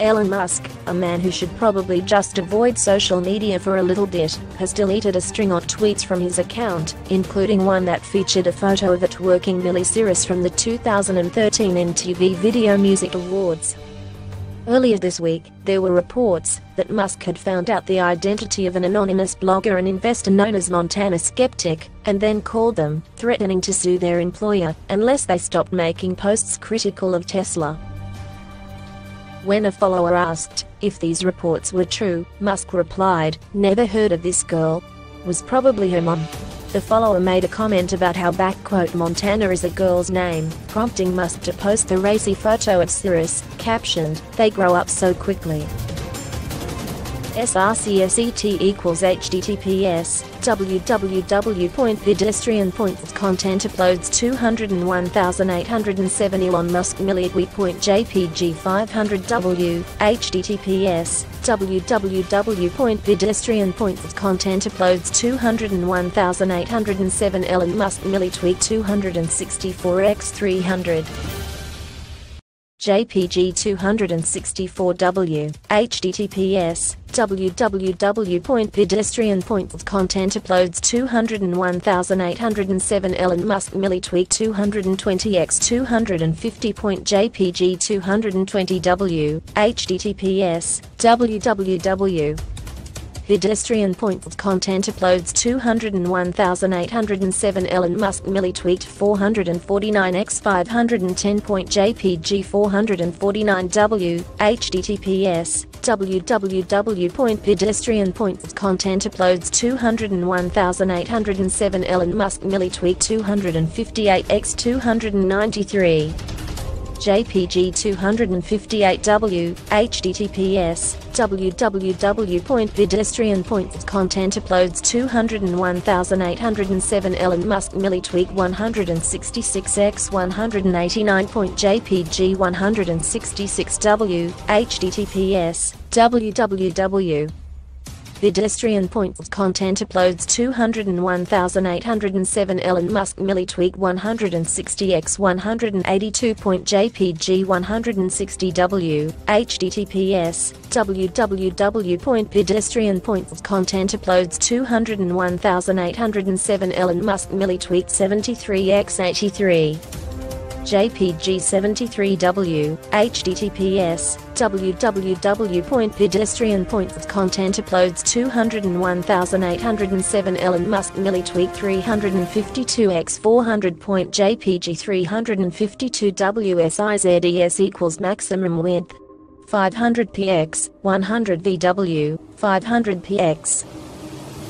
Elon Musk, a man who should probably just avoid social media for a little bit, has deleted a string of tweets from his account, including one that featured a photo of a twerking Miley Cyrus from the 2013 MTV Video Music Awards. Earlier this week, there were reports that Musk had found out the identity of an anonymous blogger and investor known as Montana Skeptic, and then called them, threatening to sue their employer unless they stopped making posts critical of Tesla. When a follower asked if these reports were true, Musk replied, Never heard of this girl. Was probably her mom. The follower made a comment about how backquote Montana is a girl's name, prompting Musk to post the racy photo of Cyrus, captioned, They grow up so quickly. SRCSET equals HTTPS www.pedestrian.th content uploads 201,807 Elon Musk JPG 500W HTTPS www.pedestrian.th content uploads 201,807 Elon Musk Millitweet 264x300 JPG 264W, HTTPS, www.pedestrian.th content uploads 201,807 Elon Musk Millitweet 220x 250.jpg 220W, HTTPS, www Pedestrian point content uploads 201,807 Elon Musk Millie tweet 449x 510.jpg 449w https www.pedestrian.th content uploads 201,807 Elon Musk Millie tweet 258x 293 JPG 258W, HTTPS, www.pedestrian.th content uploads 201,807 Elon Musk millitweet 166x 189.jpg 166W, HTTPS, www Pedestrian point content uploads 201,807 Elon Musk millitweet 160x 182.jpg 160w https www.pedestrian.th content uploads 201,807 Elon Musk millitweet 73x 83 JPG 73W, HTTPS, www.pedestrian.th content uploads 201,807 Elon Musk millitweet 352x 400.jpg 352 WSIZES equals maximum width 500px, 100 VW, 500px.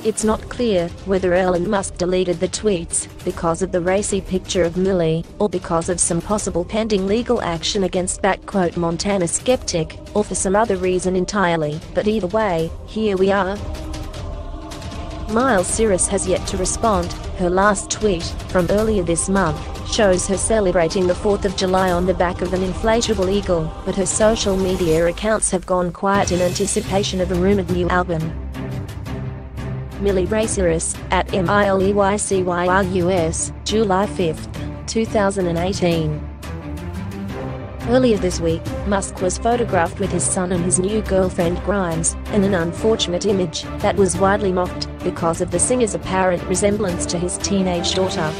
It's not clear whether Elon Musk deleted the tweets because of the racy picture of Miley or because of some possible pending legal action against backquote Montana skeptic or for some other reason entirely, but either way, here we are. Miley Cyrus has yet to respond. Her last tweet, from earlier this month, shows her celebrating the 4th of July on the back of an inflatable eagle, but her social media accounts have gone quiet in anticipation of a rumored new album. Cyrus, at MILEYCYRUS, July 5, 2018. Earlier this week, Musk was photographed with his son and his new girlfriend Grimes, in an unfortunate image that was widely mocked because of the singer's apparent resemblance to his teenage daughter.